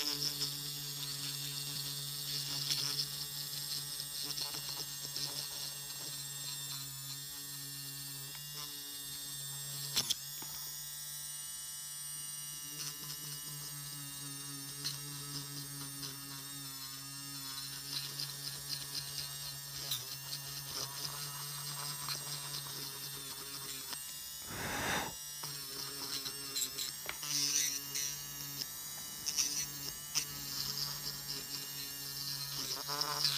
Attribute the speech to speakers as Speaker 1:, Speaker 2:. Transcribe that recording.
Speaker 1: Mm-hmm.
Speaker 2: Uh-huh.